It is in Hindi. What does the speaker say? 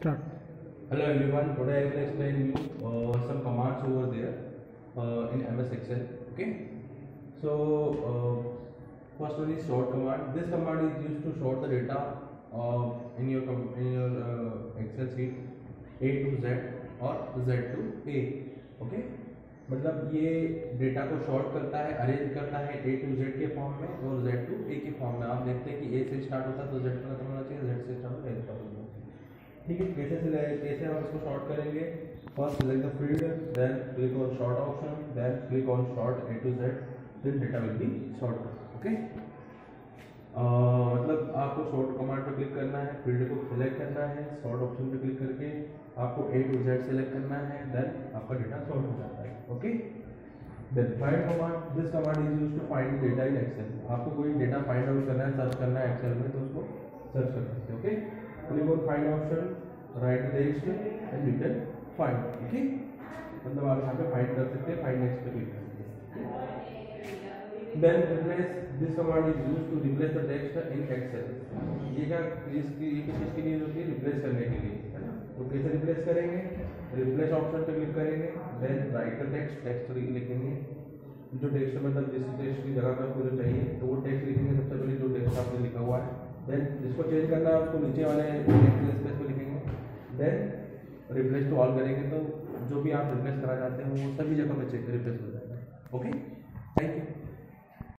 Start. Hello everyone, today I will explain you uh, some commands over there uh, in MS Excel. Okay, so uh, first one is sort command. This command is used to sort the data uh, in your in your uh, Excel sheet A to Z or Z to A. Okay, मतलब ये डेटा को शॉर्ट करता है अरेंज करता है ए टू जेड के फॉर्म में और जेड टू ए के फॉर्म में आप देखते हैं कि ए से स्टार्ट होता है तो जेड खत्म होना चाहिए जेड से स्टार्ट होता है ए खत्म होना चाहिए ठीक है, कैसे सिले- कैसे हम इसको शॉर्ट करेंगे? First select the field then click on sort option then click on sort A to Z then data will be sort okay मतलब आपको शॉर्ट कमांड पर क्लिक करना है फ़ील्ड को सिलेक्ट करना है शॉर्ट ऑप्शन पर क्लिक करके आपको ए टू जेड सेलेक्ट करना है देन आपका डेटा शॉर्ट हो जाता है। Okay then find command this command is used to find data in Excel आपको कोई डेटा फाइंड आउट करना है सर्च करना है एक्सेल में तो उसको सर्च कर सकते हैं। Okay click on find option write text and you can find okay मतलब आप यहाँ पे फाइंड कर सकते हैं फाइंड नेक्स्ट पे क्लिक कर सकते हैं। Then replace this command is used to replace the text in excel. ये क्या, इसकी, ये किस के लिए होती है? रिप्लेस करने के लिए, है ना? तो कैसे रिप्लेस करेंगे? रिप्लेस ऑप्शन पे क्लिक करेंगे then write the text text लिखेंगे। जो टेक्स्ट मतलब जिस टेक्स्ट की जगह पे आपको जो चाहिए तो वो टेक्स्ट लिखेंगे, सबसे पहले जो टेक्स्ट है देन जिसको चेंज करना है उसको नीचे वाले स्पेस पे लिखेंगे। देन रिप्लेस टू ऑल करेंगे तो जो भी आप रिप्लेस करना चाहते हैं, वो सभी जगह पे रिप्लेस हो जाएगा। Okay thank you